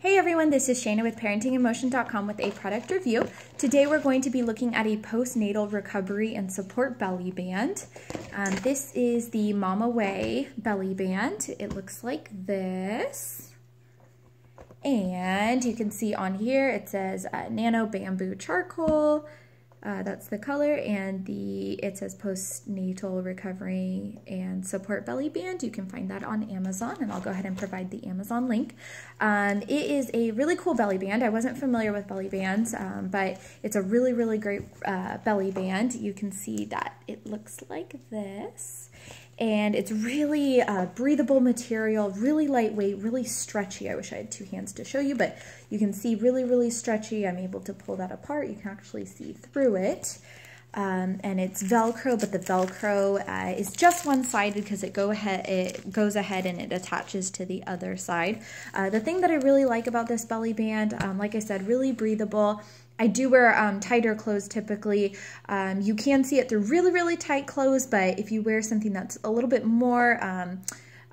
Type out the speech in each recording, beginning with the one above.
Hey everyone, this is Shana with parentinginmotion.com with a product review. Today we're going to be looking at a postnatal recovery and support belly band. Um, this is the Mamaway belly band. It looks like this. And you can see on here it says uh, Nano Bamboo Charcoal, uh, that's the color and the it says postnatal recovery and support belly band. You can find that on Amazon and I'll go ahead and provide the Amazon link. Um, it is a really cool belly band. I wasn't familiar with belly bands, um, but it's a really, really great uh, belly band. You can see that it looks like this and it's really uh, breathable material, really lightweight, really stretchy. I wish I had two hands to show you, but you can see really, really stretchy. I'm able to pull that apart. You can actually see through it. Um, and it's Velcro, but the Velcro uh, is just one-sided because it go ahead, it goes ahead and it attaches to the other side. Uh, the thing that I really like about this belly band, um, like I said, really breathable. I do wear um, tighter clothes typically. Um, you can see it through really, really tight clothes, but if you wear something that's a little bit more um,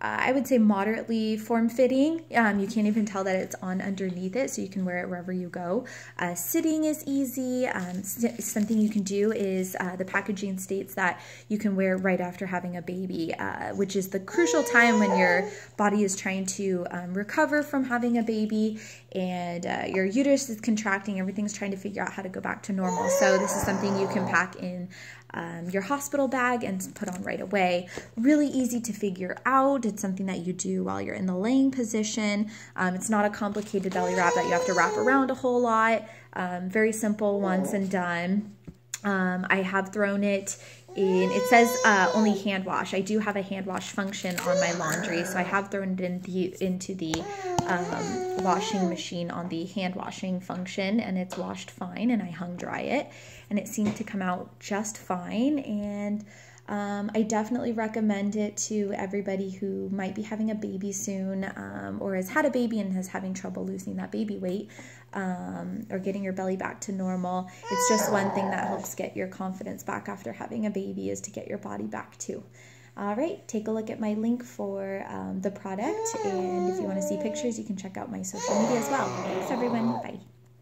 uh, I would say moderately form-fitting. Um, you can't even tell that it's on underneath it, so you can wear it wherever you go. Uh, sitting is easy. Um, something you can do is uh, the packaging states that you can wear right after having a baby, uh, which is the crucial time when your body is trying to um, recover from having a baby and uh, your uterus is contracting, everything's trying to figure out how to go back to normal. So this is something you can pack in um, your hospital bag and put on right away. Really easy to figure out. It's something that you do while you're in the laying position. Um, it's not a complicated belly wrap that you have to wrap around a whole lot. Um, very simple once and done. Um, I have thrown it in, it says uh, only hand wash. I do have a hand wash function on my laundry, so I have thrown it in the, into the um, washing machine on the hand washing function, and it's washed fine, and I hung dry it, and it seemed to come out just fine, and um, I definitely recommend it to everybody who might be having a baby soon um, or has had a baby and is having trouble losing that baby weight um, or getting your belly back to normal. It's just one thing that helps get your confidence back after having a baby is to get your body back too. All right, take a look at my link for um, the product. And if you want to see pictures, you can check out my social media as well. Thanks, everyone. Bye.